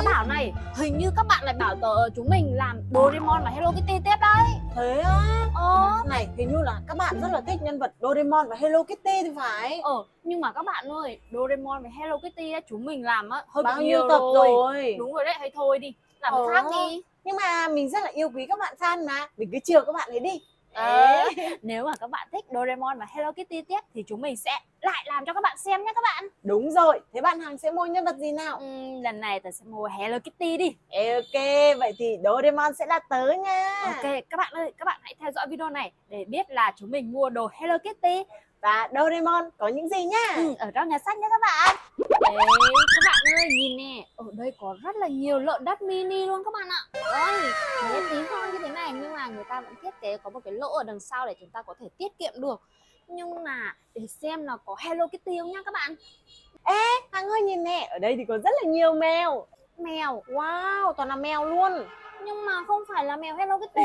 tớ bảo này hình như các bạn lại bảo tớ chúng mình làm Doraemon và Hello Kitty tiếp đấy Thế á? ờ Này, hình như là các bạn rất là thích nhân vật Doraemon và Hello Kitty thì phải. ờ nhưng mà các bạn ơi Doraemon và Hello Kitty á, chúng mình làm á hơi Bao nhiêu tập rồi. rồi? đúng rồi đấy hay thôi đi làm Ờ. khác đi Nhưng mà mình rất là yêu quý các bạn fan mà. Mình cứ chiều các bạn ấy đi. Ờ, nếu mà các bạn thích Doraemon và Hello Kitty tiếp thì chúng mình sẽ lại làm cho các bạn xem nhé các bạn Đúng rồi. Thế bạn Hằng sẽ mua nhân vật gì nào? Ừm, lần này tớ sẽ mua Hello Kitty đi Ok, vậy thì Doraemon sẽ là tớ nha. Ok, các bạn ơi, các bạn hãy theo dõi video này để biết là chúng mình mua đồ Hello Kitty Và Doraemon có những gì nhá? ừ, ở trong nhà sách nhé các bạn. Đấy, các bạn ơi, nhìn nè, ở đây có rất là nhiều lợn đất mini luôn các bạn ạ. Ôi, bé tí thôi như thế này nhưng mà người ta vẫn thiết kế có một cái lỗ ở đằng sau để chúng ta có thể tiết kiệm được. Nhưng mà để xem là có Hello Kitty không nhá các bạn. Hằng ơi nhìn nè, ở đây thì có rất là nhiều mèo. Mèo, Wow, toàn là mèo luôn. nhưng mà không phải là mèo Hello Kitty.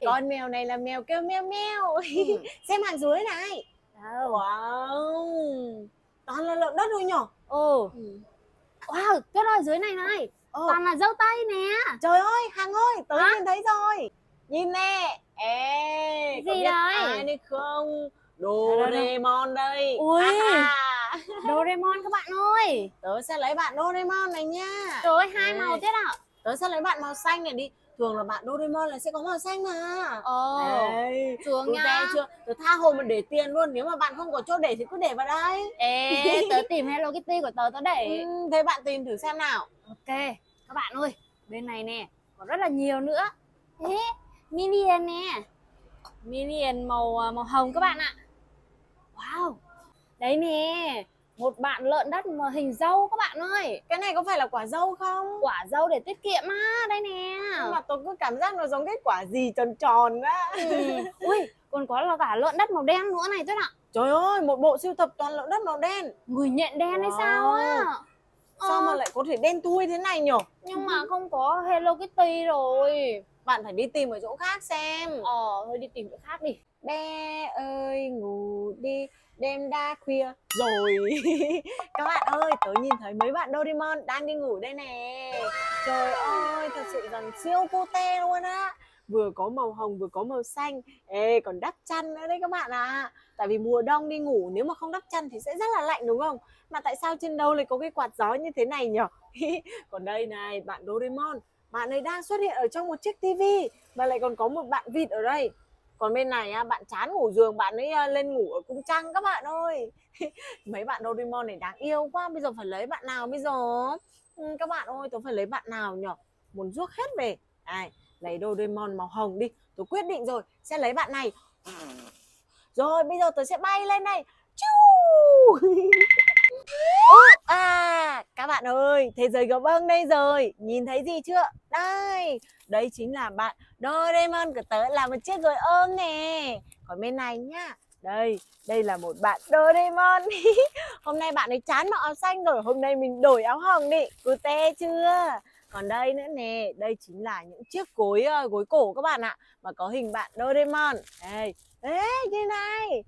Con mèo này là mèo kêu meo meo. Ừ. Xem hàng dưới này. Wow. Toàn là lợn đất thôi nhở? Ừ. Wow, cái ở dưới này này, Ờ, toàn là dâu tây nè. trời ơi, Hằng ơi, tớ nhìn thấy rồi. Nhìn nè. Ê, Gì có biết đấy? ai đây không? Doraemon đây. Ui. À, Doraemon các bạn ơi. tớ sẽ lấy bạn Doraemon này nha. Trời ơi, hai Đây. màu thế ạ. Tớ sẽ lấy bạn màu xanh này đi. Thường là bạn Doraemon là sẽ có màu xanh mà. Ồ, Đấy. xuống nha. chưa? Tớ tha hồ mà để tiền luôn. Nếu mà bạn không có chỗ để thì cứ để vào đây. Ê, tớ tìm Hello Kitty của tớ tớ để. Ừ, thế bạn tìm thử xem nào. Ok, các bạn ơi, bên này nè, có rất là nhiều nữa. Ê, Minion nè. Minion màu à, màu hồng các bạn ạ. Wow. Đấy nè, một bạn lợn đất mà hình dâu các bạn ơi. Cái này có phải là quả dâu không? Quả dâu để tiết kiệm á, đây nè. Nhưng mà tôi cứ cảm giác nó giống cái quả gì tròn tròn á. Ừ. Ui, còn có là cả lợn đất màu đen nữa này tuyết ạ. Trời ơi, một bộ siêu tập toàn lợn đất màu đen. Người nhện đen hay sao á? Sao Ờ, mà lại có thể đen thui thế này nhở? nhưng mà không có Hello Kitty rồi. Bạn phải đi tìm ở chỗ khác xem. Ờ, thôi đi tìm chỗ khác đi. Bé ơi ngủ đi. Đêm đã khuya rồi. Các bạn ơi tớ nhìn thấy mấy bạn Doraemon đang đi ngủ đây nè. Trời ơi thật sự rằng siêu cute luôn á. Vừa có màu hồng vừa có màu xanh. Ê còn đắp chăn nữa đấy các bạn à Tại vì mùa đông đi ngủ nếu mà không đắp chăn thì sẽ rất là lạnh đúng không? Mà tại sao trên đầu lại có cái quạt gió như thế này nhở? Còn đây này bạn Doraemon bạn ấy đang xuất hiện ở trong một chiếc tivi Và lại còn có một bạn vịt ở đây. Còn bên này á, bạn chán ngủ giường bạn ấy à, lên ngủ ở cung trăng các bạn ơi. Mấy bạn Doraemon này đáng yêu quá bây giờ phải lấy bạn nào bây giờ? Ừ, các bạn ơi tôi phải lấy bạn nào nhở? Muốn ruốc hết về. Này lấy Doraemon màu hồng đi. Tôi quyết định rồi sẽ lấy bạn này. Rồi bây giờ tôi sẽ bay lên này. Chu! À các bạn ơi thế giới gấu bông đây rồi. Nhìn thấy gì chưa? Đây đây chính là bạn Doraemon của tớ là một chiếc gối ôm nè. Còn bên này nhá đây đây là một bạn Doraemon. Hôm nay bạn ấy chán mặc áo xanh rồi hôm nay mình đổi áo hồng đi. Cute chưa? Còn đây nữa nè đây chính là những chiếc gối ờ, gối cổ các bạn ạ mà có hình bạn Doraemon. Đây Ê, như này.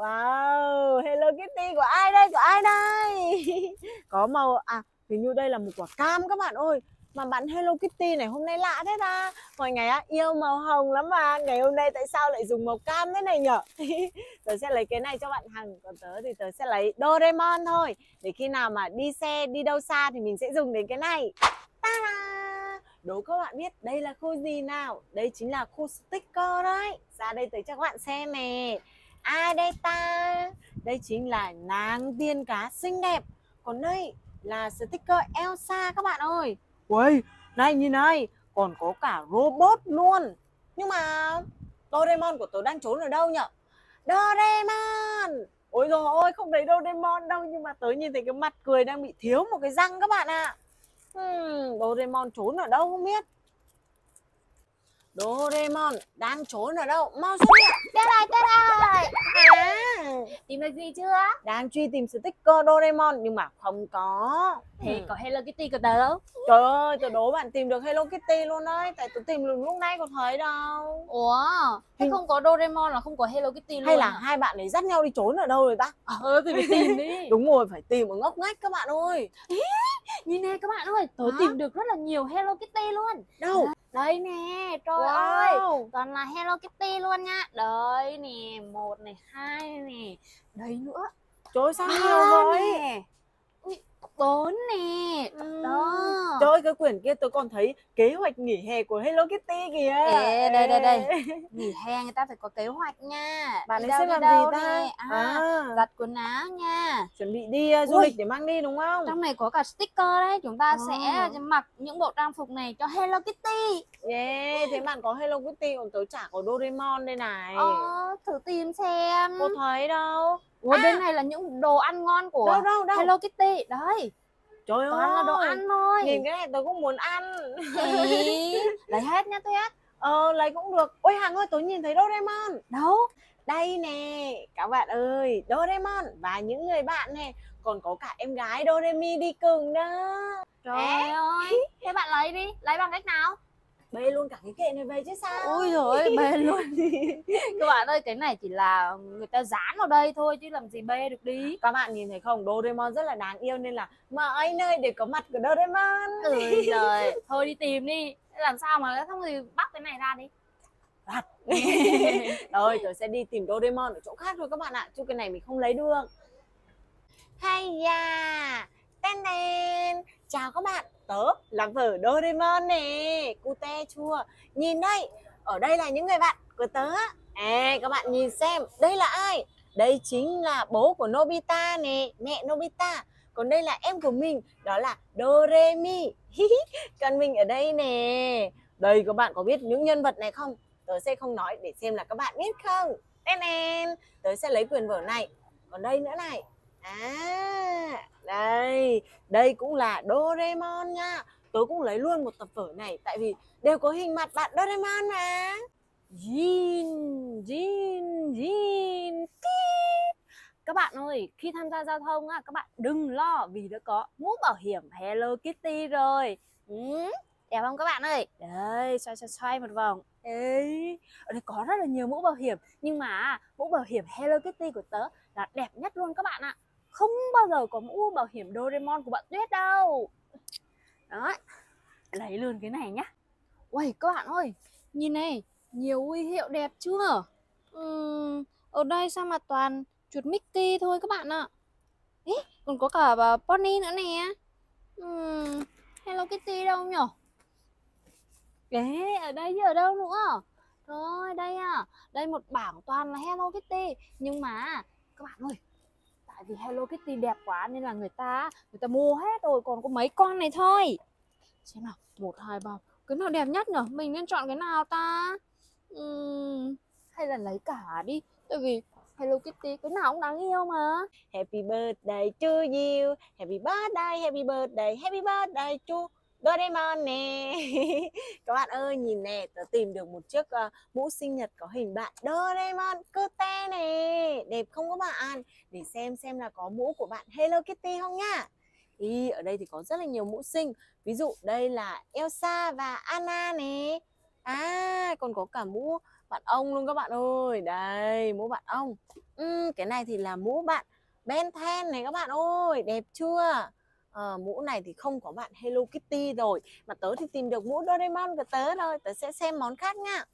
Wow, Hello Kitty của ai đây? Của ai đây? Có màu à, hình như đây là một quả cam các bạn ơi. Mà bạn Hello Kitty này hôm nay lạ thế ta. Mọi ngày á yêu màu hồng lắm mà. Ngày hôm nay tại sao lại dùng màu cam thế này nhở? tớ sẽ lấy cái này cho bạn Hằng, còn tớ thì tớ sẽ lấy Doraemon thôi. Để khi nào mà đi xe đi đâu xa thì mình sẽ dùng đến cái này. Ta-da! Đố các bạn biết đây là khu gì nào? Đây chính là khu sticker đấy. Ra đây tới cho các bạn xem nè. Ai đây ta? Đây chính là nàng tiên cá xinh đẹp. Còn đây là sticker Elsa các bạn ơi. Ui, này nhìn này, còn có cả robot luôn. Nhưng mà Doraemon của tớ đang trốn ở đâu nhở? Doraemon! Ôi rồi ôi, không thấy Doraemon đâu nhưng mà tớ nhìn thấy cái mặt cười đang bị thiếu một cái răng các bạn ạ. Hmm, Doraemon trốn ở đâu không biết. Doraemon đang trốn ở đâu? Mau xuất hiện. Tới đây, tới đây. À, Tìm được gì chưa? đang truy tìm sticker Doraemon nhưng mà không có. Thì Ừ. có Hello Kitty của tớ đâu? Trời ơi, tôi đố bạn tìm được Hello Kitty luôn đấy Tại tôi tìm lúc nãy có thấy đâu Ủa, thế không có Doraemon là không có Hello Kitty luôn Hay là à? hai bạn ấy dắt nhau đi trốn ở đâu rồi ta Ờ, thì phải tìm đi. Đúng rồi, phải tìm ở ngóc ngách các bạn ơi nhìn nè các bạn ơi tớ Hả? tìm được rất là nhiều Hello Kitty luôn. Đâu? Đây nè trời ơi wow toàn là Hello Kitty luôn nha. Đây nè một này hai nè đây nữa. Trời ơi, sao nhiều vậy? nè. Ui, bốn nè Ừ. đó Trời ơi, cái quyển kia tôi còn thấy kế hoạch nghỉ hè của Hello Kitty kìa Ê, đây, đây, đây. Nghỉ hè người ta phải có kế hoạch nha Bạn Đi ấy đâu, sẽ làm gì ta? nè. à, À, giặt quần áo nha chuẩn bị đi uh, du Ui. lịch để mang đi đúng không? trong này có cả sticker đấy chúng ta À. sẽ mặc những bộ trang phục này cho Hello Kitty Yeah, thế bạn có Hello Kitty còn tớ chả có Doraemon đây này. ờ, thử tìm xem Cô thấy đâu? Ủa, À. bên này là những đồ ăn ngon của Đâu đâu đâu. Hello Kitty đấy Trời ơi. là đồ ăn thôi Nhìn cái này tớ cũng muốn ăn. Ý, lấy hết nhá tuyết Ờ, lấy cũng được. Ôi Hằng ơi, tớ nhìn thấy Doraemon. đâu Đây nè, các bạn ơi, Doraemon và những người bạn này còn có cả em gái Doremi đi cùng đó. trời Ê. ơi thế bạn lấy đi lấy bằng cách nào Bê luôn cả cái kệ này về chứ sao? ôi rồi bê luôn các bạn ơi cái này chỉ là người ta dán vào đây thôi chứ làm gì bê được đi Các bạn nhìn thấy không, Doraemon rất là đáng yêu nên là mọi nơi đều có mặt của Doraemon. ừ rồi thôi đi tìm đi làm sao mà không thì bắt cái này ra đi Rồi, tớ sẽ đi tìm Doraemon ở chỗ khác thôi các bạn ạ, chứ cái này mình không lấy được. Hay da, tên tên. Chào các bạn, tớ là vở Doraemon nè, cute chua, Nhìn đây, ở đây là những người bạn của tớ. À, các bạn nhìn xem, đây là ai? Đây chính là bố của Nobita nè, mẹ Nobita. Còn đây là em của mình, đó là Doremi. Còn mình ở đây nè. Đây các bạn có biết những nhân vật này không? Tớ sẽ không nói để xem là các bạn biết không. Tên em, tớ sẽ lấy quyền vở này. Còn đây nữa này. À, đây, đây cũng là Doraemon nha. Tớ cũng lấy luôn một tập vở này tại vì đều có hình mặt bạn Doraemon mà. Jin, Jin, Jin. Các bạn ơi, khi tham gia giao thông á, các bạn đừng lo vì đã có mũ bảo hiểm Hello Kitty rồi. Ừ, đẹp không các bạn ơi? Đây, xoay xoay xoay một vòng. Ê, ở đây có rất là nhiều mũ bảo hiểm nhưng mà mũ bảo hiểm Hello Kitty của tớ là đẹp nhất luôn các bạn ạ. Không bao giờ có mũ bảo hiểm Doraemon của bạn Tuyết đâu. Đó, lấy luôn cái này nhá. Uầy, các bạn ơi, nhìn này, nhiều huy hiệu đẹp chưa? Ừm, ở đây sao mà toàn chuột Mickey thôi các bạn ạ. Ê, còn có cả bà Pony nữa nè. Ừm, Hello Kitty đâu nhở? Ê, ở đây chứ ở đâu nữa? Rồi, đây à, đây một bảng toàn là Hello Kitty. Nhưng mà, các bạn ơi, tại vì Hello Kitty đẹp quá nên là người ta người ta mua hết rồi, còn có mấy con này thôi. Xem nào, một, hai, ba, cái nào đẹp nhất nhở? Mình nên chọn cái nào ta? uhm, hay là lấy cả đi Tại vì Hello Kitty cái nào cũng đáng yêu mà Happy birthday to you, happy birthday, happy birthday, happy birthday to Doraemon nè. Các bạn ơi, nhìn nè, tớ tìm được một chiếc uh, mũ sinh nhật có hình bạn Doraemon cute nè. Đẹp không các bạn? Để xem xem là có mũ của bạn Hello Kitty không nhá. Ý, ở đây thì có rất là nhiều mũ sinh. Ví dụ đây là Elsa và Anna nè. À, còn có cả mũ bạn ông luôn các bạn ơi. Đây, mũ bạn ông. ừ, cái này thì là mũ bạn Ben Ten này các bạn ơi, đẹp chưa? à, mũ này thì không có bạn Hello Kitty rồi Mà tớ thì tìm được mũ Doraemon của tớ rồi Tớ sẽ xem món khác nha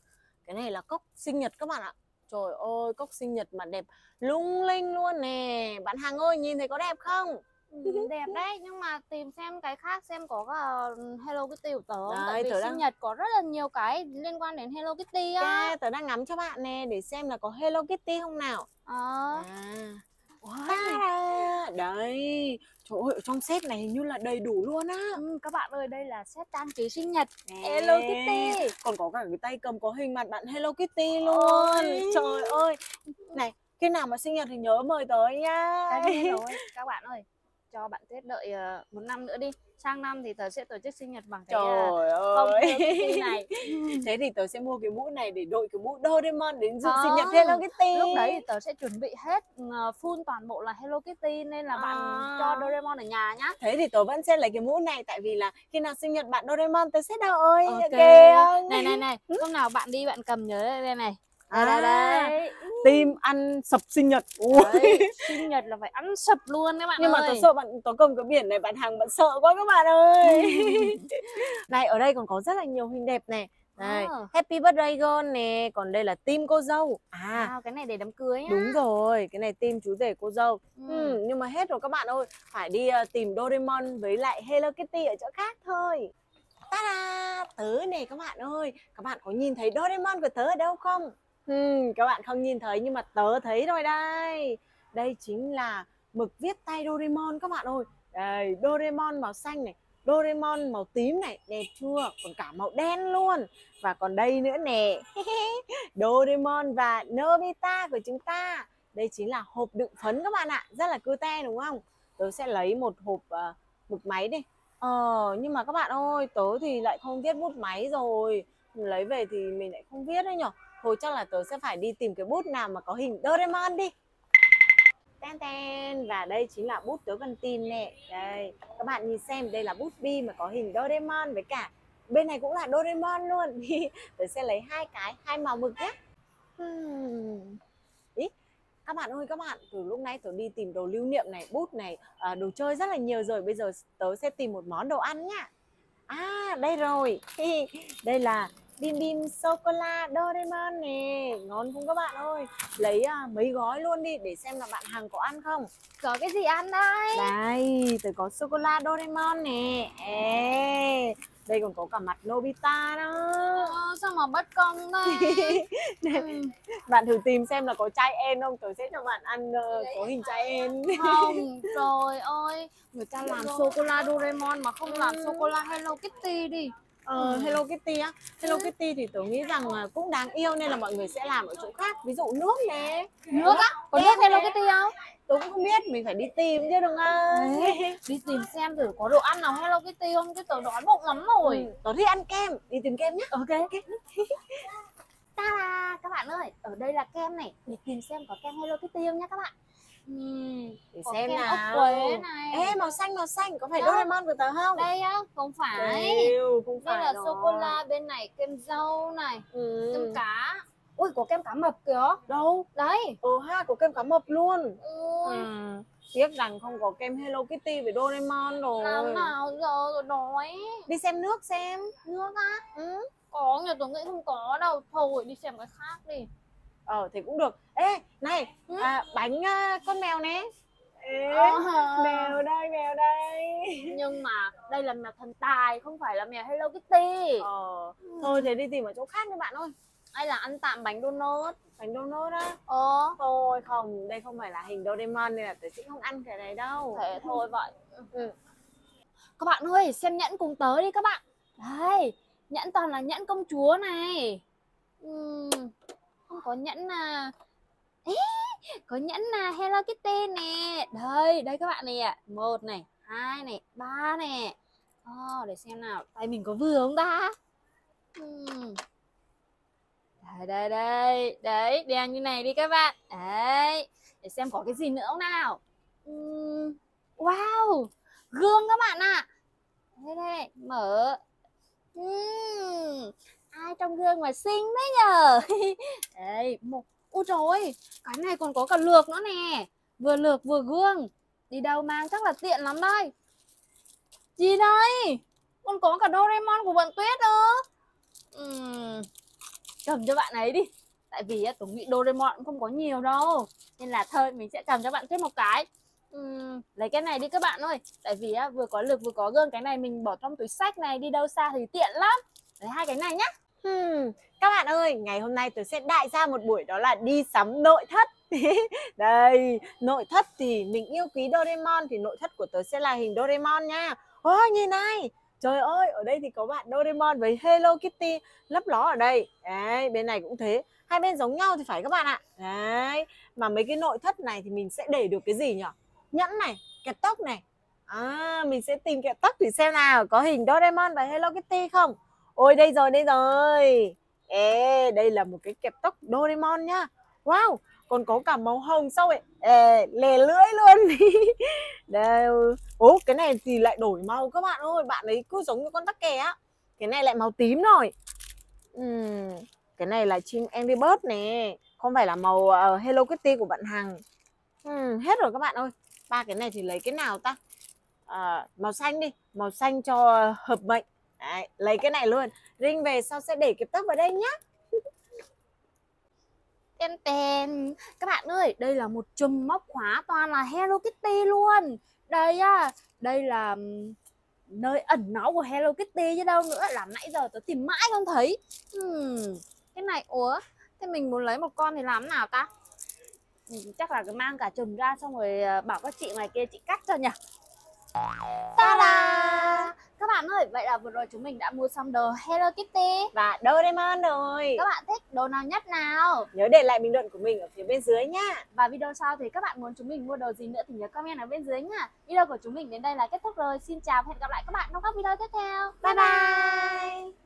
Cái này là cốc sinh nhật các bạn ạ Trời ơi, cốc sinh nhật mà đẹp lung linh luôn nè Bạn Hằng ơi, nhìn thấy có đẹp không? Ừ, đẹp đấy nhưng mà tìm xem cái khác xem có cả Hello Kitty của tớ? Đấy, tại vì tớ sinh đang- nhật có rất là nhiều cái liên quan đến Hello Kitty á Cái tớ đang ngắm cho bạn nè Để xem là có Hello Kitty không nào Ờ. À, Wow. Đấy, trời ơi, ở trong set này hình như là đầy đủ luôn á. Ừ, các bạn ơi đây là set trang trí sinh nhật. Nè. Hello Kitty. Còn có cả cái tay cầm có hình mặt bạn Hello Kitty luôn. Ôi. trời ơi. Này khi nào mà sinh nhật thì nhớ mời tới nha. Tất nhiên rồi các bạn ơi cho bạn Tuyết đợi ờ, một năm nữa đi. Sang năm thì tớ sẽ tổ chức sinh nhật bằng cái ờ, trời không ơi này. Thế thì tớ sẽ mua cái mũ này để đội cái mũ Doraemon đến dự sinh nhật Không. Hello Kitty. lúc đấy thì tớ sẽ chuẩn bị hết ờ, full toàn bộ là Hello Kitty nên là bạn À. cho Doraemon ở nhà nhá. Thế thì tớ vẫn sẽ lấy cái mũ này tại vì là khi nào sinh nhật bạn Doraemon tớ sẽ đợi. Ok. ok. Này này này hôm nào bạn đi bạn cầm nhớ đây này đây đây À, đây tim ăn sập sinh nhật. Đấy, sinh nhật là phải ăn sập luôn các bạn nhưng mà ơi. tớ sợ bạn có cầm cái biển này bạn hàng bạn sợ quá các bạn ơi. Này ở đây còn có rất là nhiều hình đẹp này đây Ờ. happy birthday girl nè. Còn đây là tim cô dâu. À Wow, cái này để đám cưới nhá. đúng rồi cái này tim chú rể cô dâu. Ừ. ừ, nhưng mà hết rồi các bạn ơi. Phải đi ờ, tìm Doraemon với lại Hello Kitty ở chỗ khác thôi. Ta-da! Tớ này các bạn ơi. Các bạn có nhìn thấy Doraemon của tớ ở đâu không? Hmm, các bạn không nhìn thấy nhưng mà tớ thấy rồi đây. Đây chính là mực viết tay Doraemon các bạn ơi. Đây, Doraemon màu xanh này Doraemon màu tím này, đẹp chưa? Còn cả màu đen luôn. Và còn đây nữa nè. Doraemon và Nobita của chúng ta. Đây chính là hộp đựng phấn các bạn ạ. Rất là cute đúng không? Tớ sẽ lấy một hộp ờ, uh, mực máy đi. Ờ, nhưng mà các bạn ơi, tớ thì lại không viết bút máy rồi. Lấy về thì mình lại không viết đấy nhở? Thôi chắc là tớ sẽ phải đi tìm cái bút nào mà có hình Doraemon đi. Ten ten Và đây chính là bút tớ cần tìm nè. Đây, các bạn nhìn xem Đây là bút bi mà có hình Doraemon với cả Bên này cũng là Doraemon luôn. Tớ sẽ lấy hai cái, hai màu mực nhé hmm. Ý, các bạn ơi các bạn từ lúc nãy tớ đi tìm đồ lưu niệm này bút này à, đồ chơi rất là nhiều rồi. Bây giờ tớ sẽ tìm một món đồ ăn nhá. À đây rồi. Đây là bim bim sô cô la Doraemon nè. Ngon không các bạn ơi? Lấy à, mấy gói luôn đi để xem là bạn hàng có ăn không. Có cái gì ăn đây? Đây tớ có sô cô la Doraemon nè. Ê, đây còn có cả mặt Nobita đó. Ờ, sao mà bất công đây ừ. bạn thử tìm xem là có chai en không. Tớ sẽ cho bạn ăn ờ, có hình chai en. không? Trời ơi. Người ta làm sô cô la Doraemon mà không làm sô cô la Hello Kitty đi Ờ, Ừ. Hello Kitty á. Hello Ừ. Kitty thì tớ nghĩ rằng là cũng đáng yêu nên là mọi người sẽ làm ở chỗ khác ví dụ nước nè. Nước á? Có nước Hello. Kitty không? Tớ cũng không biết mình phải đi tìm chứ đúng không? Đi tìm xem thử có đồ ăn nào Hello Kitty không chứ tớ đói bụng lắm rồi. Ừ, tớ thích ăn kem. Đi tìm kem nhé ok. Ta các bạn ơi ở đây là kem này. Để tìm xem có kem Hello Kitty không nhá các bạn Uhm, để xem nào. ốc quế này. Ê màu xanh màu xanh. Có phải Đâu? Doraemon của tớ không? Đây á không phải. Đều, không đây phải là rồi. sô cô la bên này kem dâu này ừ. kem cá. Ui có kem cá mập kìa. Đâu? Đấy. Ừ ha có kem cá mập luôn. Ừ. tiếc rằng không có kem Hello Kitty với Doraemon rồi. Làm nào giờ rồi đói. Đi xem nước xem. Nước á? Ừ. có nhưng tôi nghĩ không có đâu. Thôi đi xem cái khác đi. Ờ thì cũng được ê này Ừ? à, bánh à, con mèo nè. Ê Ờ. mèo đây mèo đây. Nhưng mà đây là mèo thần tài không phải là mèo Hello Kitty. Ờ. Thôi thế đi tìm ở chỗ khác đi bạn ơi. Hay là ăn tạm bánh donut. Bánh donut á? Ờ. Thôi không đây không phải là hình Doraemon nên là tớ sẽ không ăn cái này đâu. Thế thôi vậy. Ừ. các bạn ơi xem nhẫn cùng tớ đi các bạn. Đây nhẫn toàn là nhẫn công chúa này. Ừm, không có nhẫn à Ê, có nhẫn là Hello Kitty nè. Đây đây các bạn nè một này hai này ba nè oh, ờ, để xem nào tay mình có vừa không ta? Đây đây đây. Đấy đèn như này đi các bạn. Đấy để xem có cái gì nữa không nào? Wow gương các bạn ạ. Đây đây mở. Ai trong gương mà xinh đấy nhờ? Đấy một ôi trời ơi cái này còn có cả lược nữa nè. Vừa lược vừa gương. Đi đâu mang chắc là tiện lắm đây. Gì đây? Còn có cả Doraemon của bọn Tuyết nữa. Uhm, cầm cho bạn ấy đi. Tại vì á, tôi nghĩ Doraemon cũng không có nhiều đâu. Nên là thôi mình sẽ cầm cho bạn Tuyết một cái. Uhm, lấy cái này đi các bạn ơi. Tại vì vừa có lược vừa có gương cái này mình bỏ trong túi sách này đi đâu xa thì tiện lắm. Lấy hai cái này nhá. Hmm, các bạn ơi, ngày hôm nay tôi sẽ đại ra một buổi đó là đi sắm nội thất. Đây, nội thất thì mình yêu quý Doraemon thì nội thất của tớ sẽ là hình Doraemon nha. Ôi, nhìn này. Trời ơi, ở đây thì có bạn Doraemon với Hello Kitty lấp ló ở đây. Đấy, bên này cũng thế. Hai bên giống nhau thì phải các bạn ạ. Đấy, mà mấy cái nội thất này thì mình sẽ để được cái gì nhỉ? Nhẫn này, kẹp tóc này. À, mình sẽ tìm kẹp tóc thì xem nào, có hình Doraemon và Hello Kitty không? Ôi đây rồi, đây rồi. Ê, đây là một cái kẹp tóc Doraemon nhá. Wow, còn có cả màu hồng sau ấy Ê, lè lưỡi luôn. đây. Ố, cái này thì lại đổi màu các bạn ơi. Bạn ấy cứ giống như con tắc kè á. Cái này lại màu tím rồi. uhm, cái này là chim Angry Bird nè không phải là màu uh, Hello Kitty của bạn Hằng uhm, hết rồi các bạn ơi ba cái này thì lấy cái nào ta à, màu xanh đi màu xanh cho hợp mệnh Đấy, lấy cái này luôn. Rinh về sau sẽ để cái tóc vào đây nhá. Tên tên Các bạn ơi, đây là một chùm móc khóa toàn là Hello Kitty luôn. Đây á, đây là nơi ẩn náu của Hello Kitty chứ đâu nữa. Là nãy giờ tớ tìm mãi không thấy. Hmm, Cái này, ủa Thế mình muốn lấy một con thì làm nào ta? Chắc là cứ mang cả chùm ra xong rồi ờ, bảo các chị ngoài kia chị cắt cho nhỉ? Ta-da! Các bạn ơi, vậy là vừa rồi chúng mình đã mua xong đồ Hello Kitty Và Doraemon rồi Các bạn thích đồ nào nhất nào? Nhớ để lại bình luận của mình ở phía bên dưới nhá Và video sau thì các bạn muốn chúng mình mua đồ gì nữa thì nhớ comment ở bên dưới nha. Video của chúng mình đến đây là kết thúc rồi. Xin chào và hẹn gặp lại các bạn trong các video tiếp theo. Bye bye